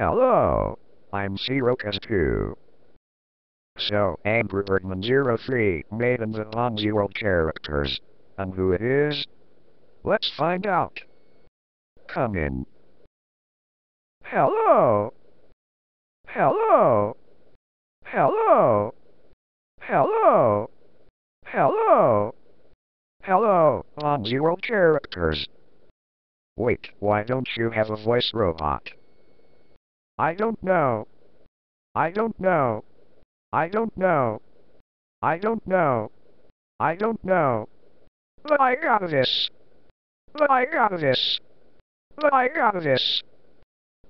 Hello, I'm Zero2. So, Andrew Bergman 03 made in the World characters. And who it is? Let's find out. Come in. Hello. Hello. Hello. Hello. Hello. Hello, World characters. Wait, why don't you have a voice robot? I don't know. I don't know. I don't know. I don't know. I don't know. But I got this. But I got this. But I got this.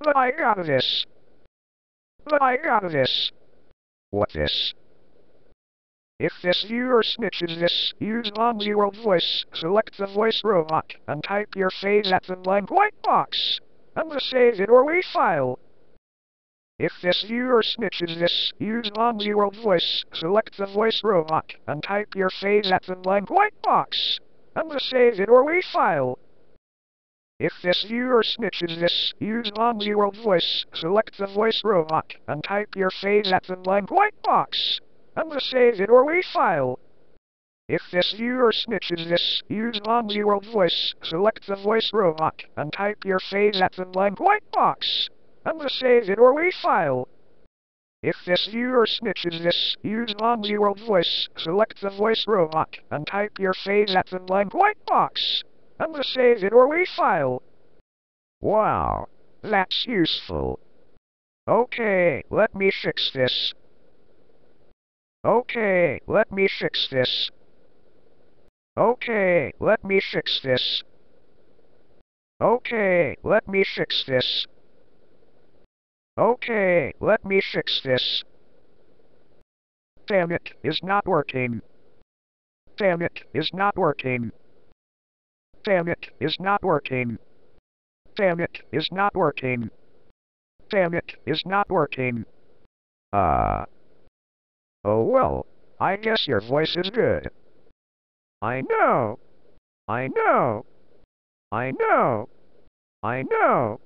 But I got this. But I got this. What this? If this viewer snitches this, use Bonzi World Voice, select the voice robot, and type your phase at the blank white box, and the save it or wait file. If this viewer snitches this, use World Voice, select the voice robot, and type your phase at the blank white box, and the save it or wait file. If this viewer snitches this, use World Voice, select the voice robot, and type your phase at the blank white box, and the save it or wait file. If this viewer snitches this, use World Voice, select the voice robot, and type your phase at the blank white box, the save it or wait file. If this viewer snitches this, use World Voice, select the voice robot, and type your phase at the blank white box, the save it or wait file. Wow, that's useful. Okay, let me fix this. Okay, let me fix this. Okay, let me fix this. Okay, let me fix this. Okay, let me fix this. Damn it, is not working. Damn it, is not working. Damn it, is not working. Damn it, is not working. Damn it, is not working. Uh. Oh well, I guess your voice is good. I know. I know. I know. I know.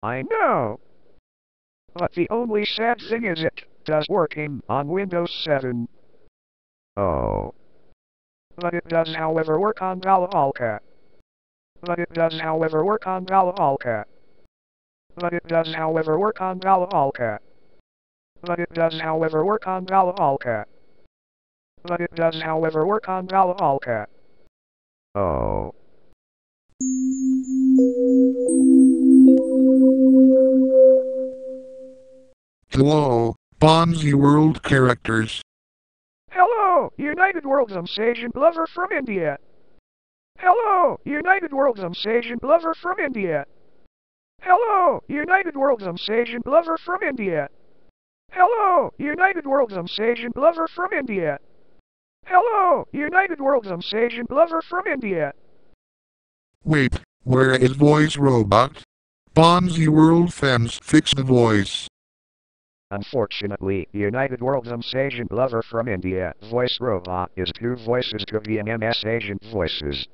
I know. But the only sad thing is it does working on Windows 7. Oh. But it does however work on Balabolka. But it does however work on Balabolka. But it does however work on Balabolka. But it does however work on Balabolka. But it does however work on Balabolka. Oh. Hello, Bonzi World characters. Hello, United World Sensation Lover from India. Hello, United World Sensation Lover from India. Hello, United World Sensation Lover from India. Hello, United World Sensation Lover from India. Hello, United World Sensation Lover from India. Wait, where is voice robot? Bonzi World fans fix the voice. Unfortunately, United World Sensation Lover from India voice robot is two voices to VNMS agent voices.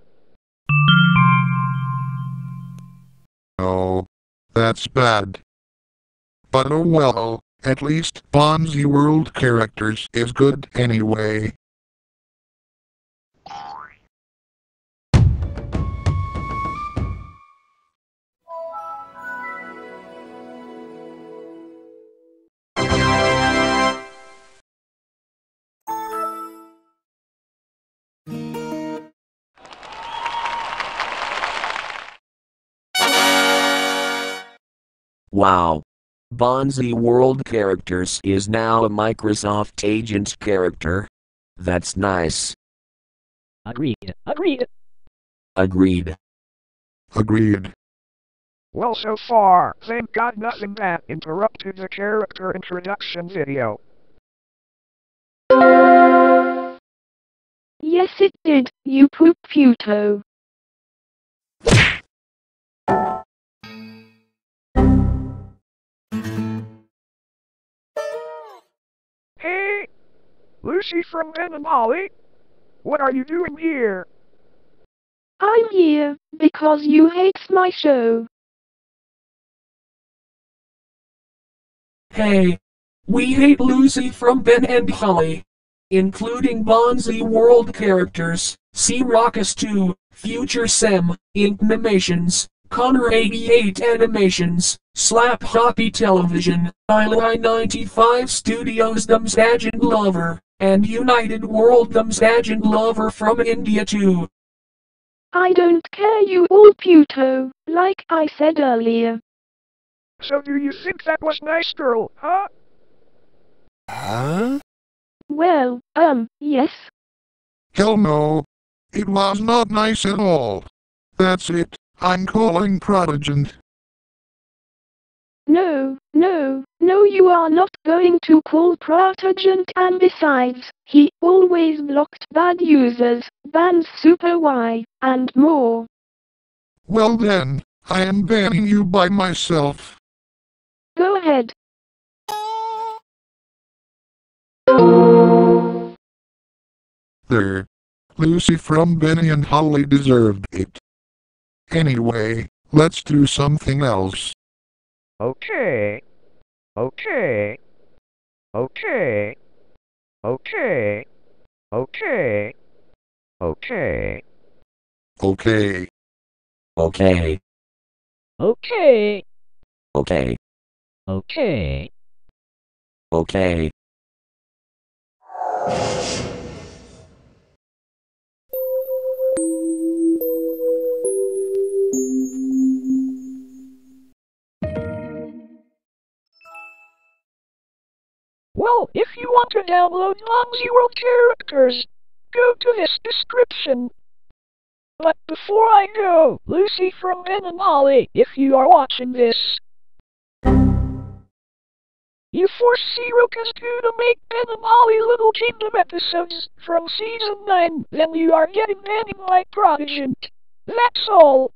Oh, that's bad. But oh well, at least Bonzi World characters is good anyway. Wow. Bonzi World Characters is now a Microsoft Agent character. That's nice. Agreed. Agreed. Agreed. Agreed. Well, so far, thank God nothing that interrupted the character introduction video. Yes it did, you poop puto. Lucy from Ben and Holly? What are you doing here? I'm here, because you hate my show. Hey! We hate Lucy from Ben and Holly. Including Bonzi World characters, C Rocas 2, Future Sem, Ink Animations, Connor 88 Animations, Slap Happy Television, Ili 95 Studios Thumbs Agent Lover, and United World Thumbs Agent Lover from India too. I don't care you all Puto, like I said earlier. So do you think that was nice, girl, huh? Huh? Well, um, yes. Hell no. It was not nice at all. That's it. I'm calling Protagent. No, no, no you are not going to call Protagent and besides, he always blocked bad users, bans Super Y, and more. Well then, I am banning you by myself. Go ahead. There. Lucy from Benny and Holly deserved it. Anyway, let's do something else. Okay. Okay. Okay. Okay. Okay. Okay. Okay. Okay. Okay. Okay. Okay. Okay. Well, if you want to download non-zero characters, go to this description. But before I go, Lucy from Ben and Holly, if you are watching this, you force Kazoo to make Ben and Holly Little Kingdom episodes from season 9, then you are getting banning like Protagent. That's all.